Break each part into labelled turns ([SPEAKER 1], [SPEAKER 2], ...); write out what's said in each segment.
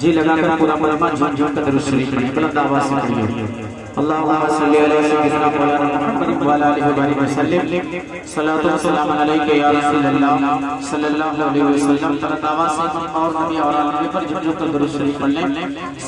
[SPEAKER 1] جی لگا کر پورا مرمہ جھن جھن کا درست شریف پڑھیں، بلند آواز سے پڑھیں اللہم صلی علیہ سیدنا مولانا محمد و علیہ وآلہ وسلم. صلاة و سلام علیکہ یا رسول اللہ. صلی اللہ علیہ وسلم. بلند آواز سے اور نبی اور نبی پر جھن جھن کر شریف پڑھ لیں.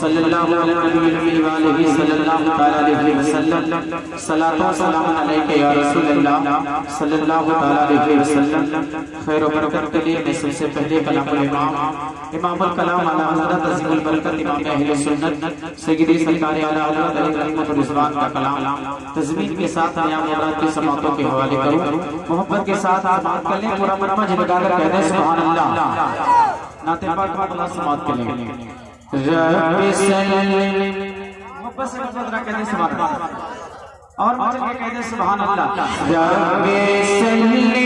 [SPEAKER 1] صلی اللہ علیہ وآلہ صلی اللہ علیہ وسلم. صلاة و سلام علیکہ یا رسول اللہ. صلی اللہ علیہ وسلم. خیر و برکت کے لیے میں سب سے پہلے کلام الامام. امام الکلام علی حضرت عظیم البرکت امام اہل سنت. سیدی سرکار علی حضرت علی رحمت کا کلام تزمین کے ساتھ نیام حضرات کی سماعتوں کے حوالے کروں، محبت کے ساتھ آباد کر لیں، پورا مرمہ جلگا کر کہتے ہیں سبحان اللہ ناتے پاک پاک اللہ سماعت کر لیں رب سلم محبت سے محبت رکھ کہتے ہیں سبحان اللہ، اور چل کے کہتے ہیں سبحان اللہ۔ رب سلم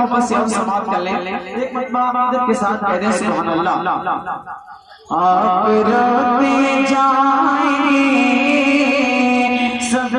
[SPEAKER 1] محبت سے ہم سماعت کر لیں۔ ایک مرتبہ عبادت کے ساتھ کہہ دیں سبحان اللہ۔ آپ روتے جائیں سب کو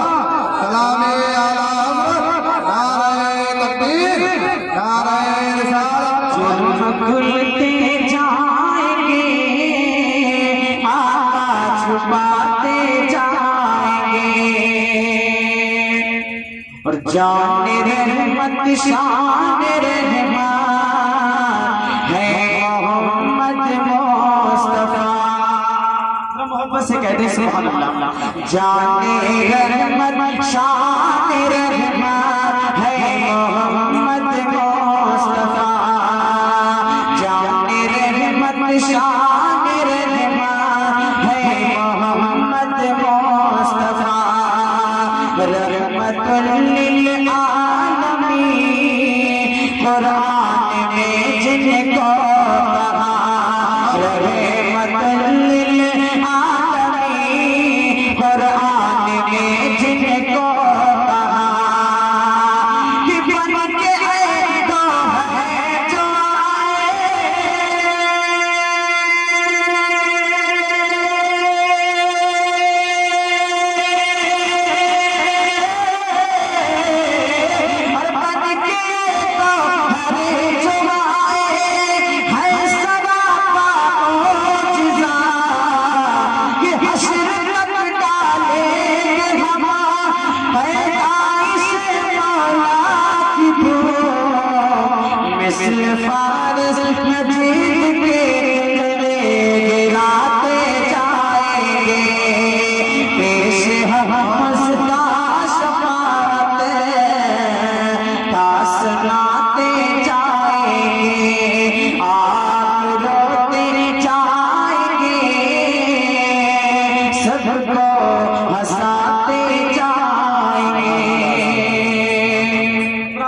[SPEAKER 1] جان رحمت شان رحمت ہے محمد مصطفیٰ۔ محبت سے کہتے ہیں، سبحان اللہ۔ جان رحمت شان رحمت ہے محمد مصطفیٰ۔ جان رحمت شان رحمت ہے محمد مصطفیٰ۔ ڪننين آمنه